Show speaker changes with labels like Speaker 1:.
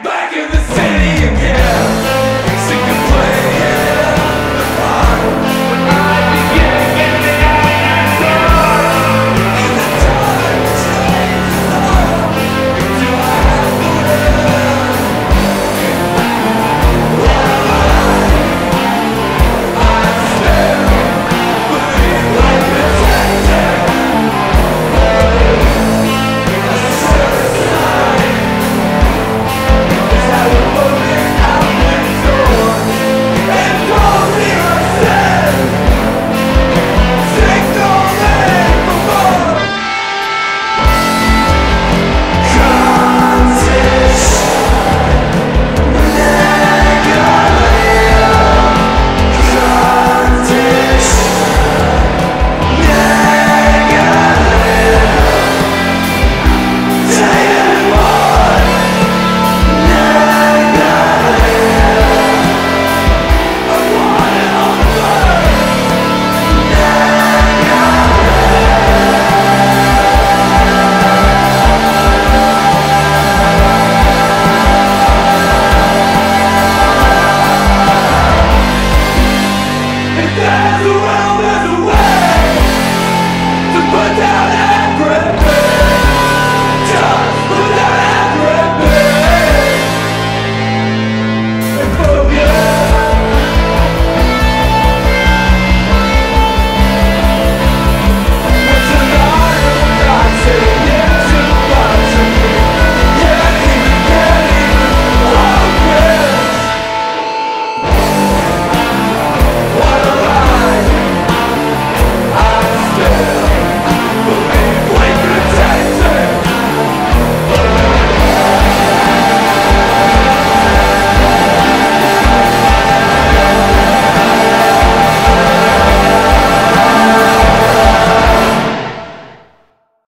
Speaker 1: Back in the city.